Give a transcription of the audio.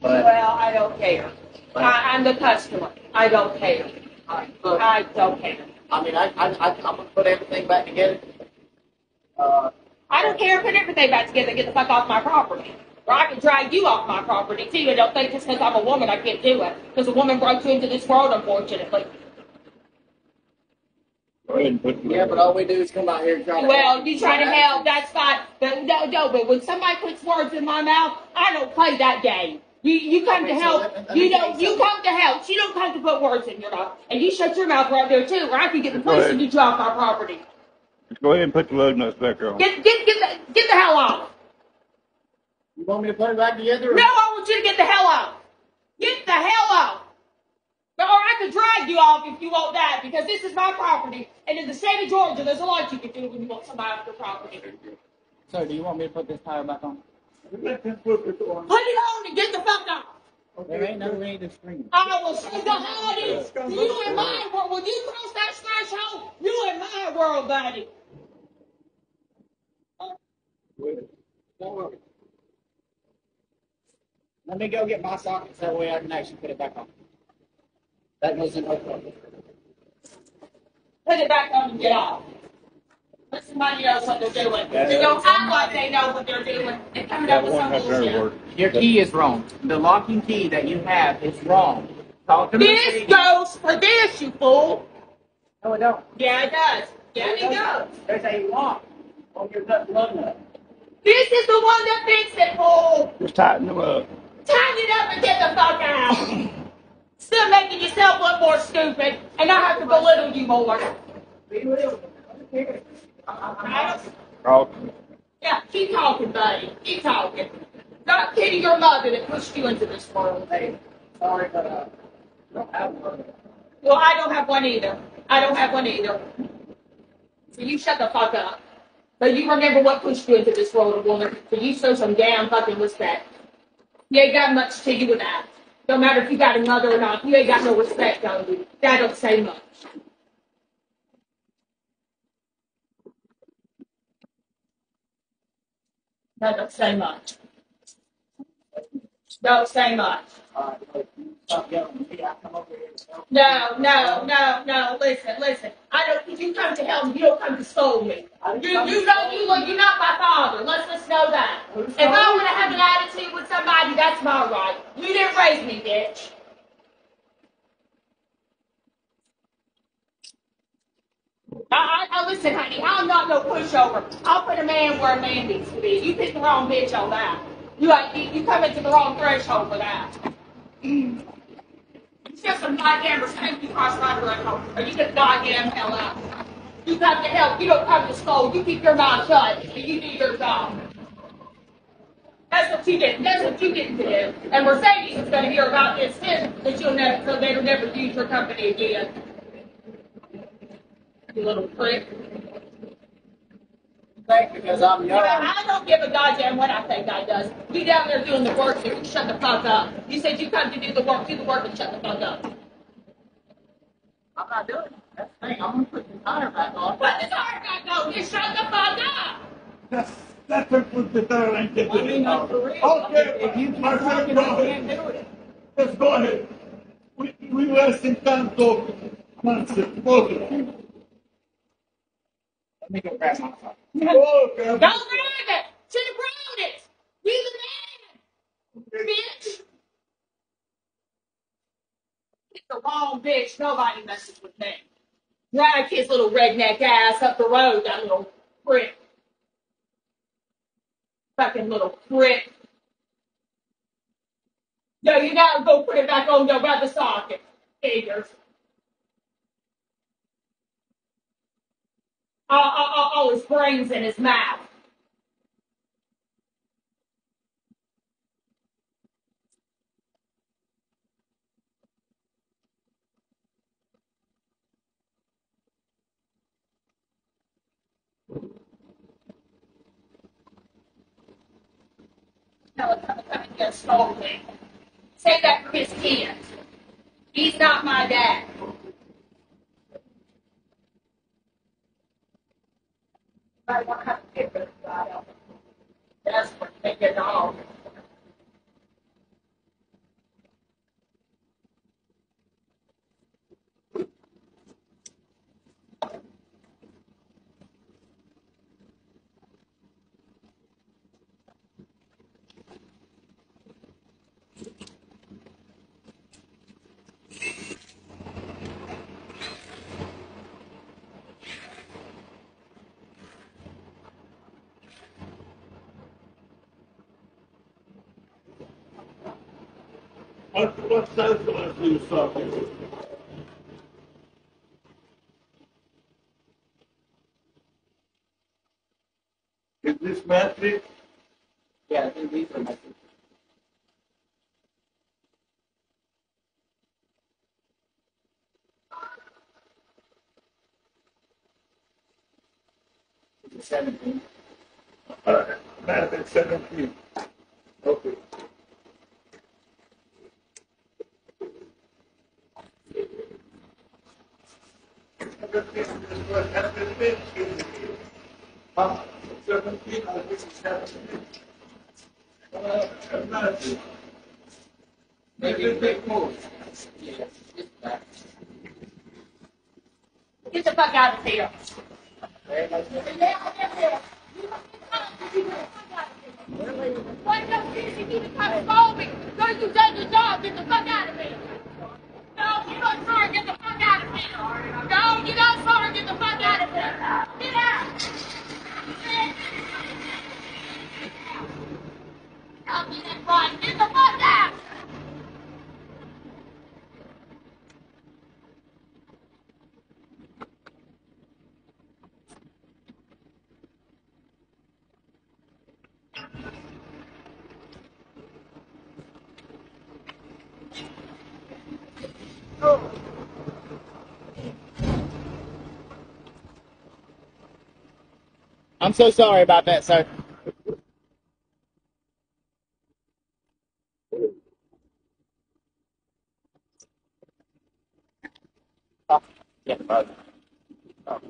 But Well, I don't care. I, I'm the customer. I don't care. I, look, I don't care. I mean, I, I, I, I'm gonna put everything back together. Uh, I don't care. Put everything back together. Get the fuck off my property. Or I can drag you off my property too. And don't think just because I'm a woman I can't do it. Because a woman brought you into this world, unfortunately. Go ahead and put the yeah, but all we do is come out here and try to. Well, you try to help. That's fine. But no, no. But when somebody puts words in my mouth, I don't play that game. You you come Okay, to so help. let let you me don't. you You come to help. You don't come to put words in your mouth. And you shut your mouth right there too, or I can get the police and you off my property. Just go ahead and put the lug nuts back on. Get get get the get the hell off. You want me to put it back together? or- No, I want you to get the hell out. Get the hell out. Or I could drag you off if you want that, because this is my property. And in the state of Georgia, there's a lot you can do when you want somebody off your property. So, do you want me to put this tire back on? Put it on. Put it on and get the fuck off. There ain't no way to scream. I will show you how it is. You in my world. When you cross that threshold, you in my world, buddy. Let me go get my sockets, that way I can actually put it back on. That goes in no problem. Put it back on and get off. Let somebody else what they're doing. They don't act like they know what they're doing and coming That up with one some bullshit. work. Your key is wrong. The locking key that you have is wrong. Talk to This Mercedes. goes for this, you fool. No, it don't. Yeah, it does. Yeah, it does. There's a lock on your nut lug nut. This is the one that fixed it, fool. Just tighten them up. Tighten it up and get the fuck out. Still making yourself look more stupid, and I have to belittle you more. Yeah, keep talking, buddy. Keep talking. Not kidding your mother that pushed you into this world. Hey, sorry, but uh, I don't have one. Well, I don't have one either. I don't have one either. So you shut the fuck up. But you remember what pushed you into this world, woman. So you show some damn fucking respect. You ain't got much to you with that. No matter if you got a mother or not, you ain't got no respect on you. That don't say much. Don't say much. Don't say much. No, no, no, no. Listen, listen. I don't. You come to help me. You don't come to scold me. You, you know, you look. You're not my father. Let's just know that. If I want to have an attitude with somebody, that's my right. You didn't raise me, bitch. I, I, I listen, honey. I'm not no pushover. I'll put a man where a man needs to be. You picked the wrong bitch on that. You like you, you come into the wrong threshold for that. It's just a goddamn respect you cross my threshold, or you get goddamn hell out. You come to help. You don't come to scold. You keep your mouth shut, and you do your job. That's what you did. That's what you didn't do. And Mercedes is going to hear about this too, that you'll never, so they'll never use your company again. You little prick. Think because I'm young. Yeah, I don't give a goddamn what I think I does. You down there doing the work, so you shut the fuck up. You said you come to do the work, do the work and shut the fuck up. I'm not doing it. That's the thing. I'm gonna put the tire back on. Put the tire back on, just shut the fuck up. that's, that's what put the third line to I mean, no, for real. Okay, If you keep my friend, talking, go I ahead. can't do it. Let's go ahead. We, we wasting time talking. Nonsense, talking. Let me go grab my phone. Grab it. Have grabbed it. Be the man, bitch. It's the wrong bitch. Nobody messes with me. Drag his little redneck ass up the road, that little prick. Fucking little prick. Yo, you gotta go put it back on, go grab the socket. Figures. All, all, all, all his brains in his mouth. Tell him come come and get scolded. Say that for his kids. He's not my dad. I want to have to get rid of. That's what they get all. What, what glass are you talking? Is this metric? Yeah, I think these are my. Seventeen. Uh, nine and seventeen. Okay. Get the fuck out of here. You you the fuck out of here. No, you don't sorry, get the fuck out of here. No, you don't sorry, get the fuck out of here. Get out. I'm so sorry about that, sir. Oh, yeah, brother. Oh.